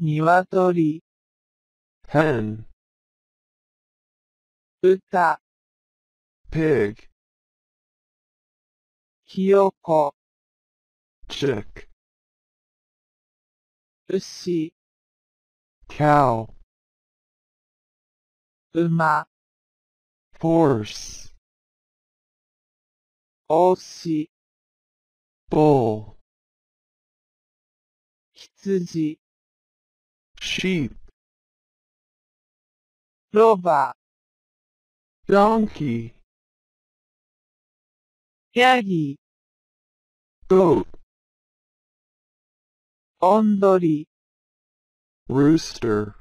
鶏 hen, 歌 pig, ひよこ chick, 牛 cow, 馬 horse, おし bull, 羊 sheep, roba, donkey, yagi, goat, ondori, rooster,